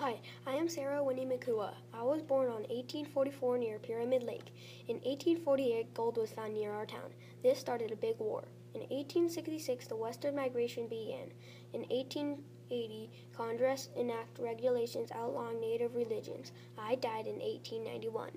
Hi, I am Sarah Winnemucca. I was born on 1844 near Pyramid Lake. In 1848, gold was found near our town. This started a big war. In 1866, the Western Migration began. In 1880, Congress enacted regulations outlawing native religions. I died in 1891.